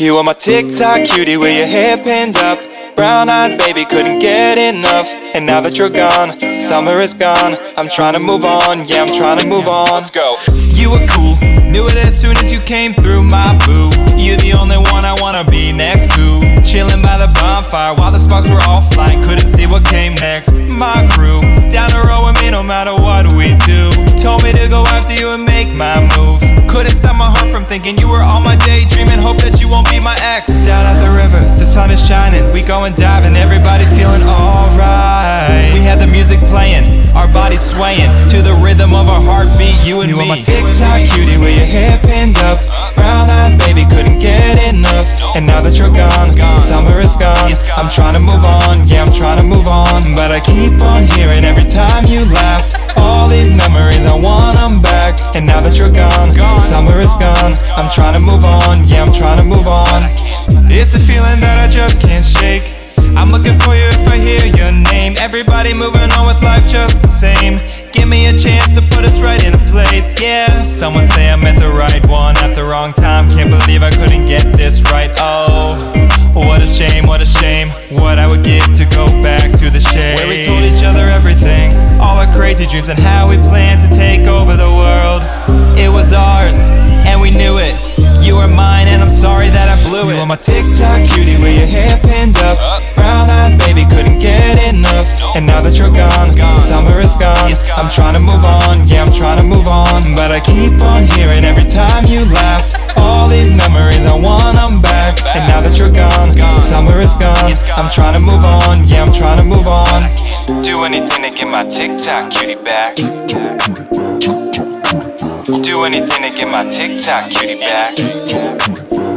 You were my TikTok mm. cutie with your hair pinned up. Brown eyed baby, couldn't get enough. And now that you're gone, summer is gone. I'm trying to move on, yeah, I'm trying to move on. Let's go. You were cool, knew it as soon as you came through, my boo. You're the only one I wanna be next to. Chilling by the bonfire while the sparks were all flying Couldn't see what came next. My crew, down the road with me no matter what we do. Told me to go after you and make my move. Couldn't stop my heart from thinking you were all my going diving, everybody feeling alright. We had the music playing, our bodies swaying to the rhythm of our heartbeat. You and You me. are my TikTok cutie with your hair pinned up. Brown eyed baby, couldn't get enough. And now that you're gone, summer is gone. I'm trying to move on, yeah, I'm trying to move on. But I keep on hearing every time you laughed. All these memories, I want them back. And now that you're gone, summer is gone. I'm trying to move on, yeah, I'm trying to move on. It's a feeling that I just can't shake. I'm looking for you if I hear your name. Everybody moving on with life just the same. Give me a chance to put us right in a place, yeah. Someone say I met the right one at the wrong time. Can't believe I couldn't get this right. Oh, what a shame, what a shame. What I would give to go back to the shade. Where we told each other everything. All our crazy dreams and how we planned to take over the world. It was ours, TikTok cutie with your hair pinned up. Brown eyed baby, couldn't get enough. And now that you're gone, summer is gone. I'm trying to move on, yeah, I'm trying to move on. But I keep on hearing every time you laughed. All these memories, I want them back. And now that you're gone, summer is gone. I'm trying to move on, yeah, I'm trying to move on. Do anything to get my TikTok cutie back. Do anything to get my TikTok cutie back.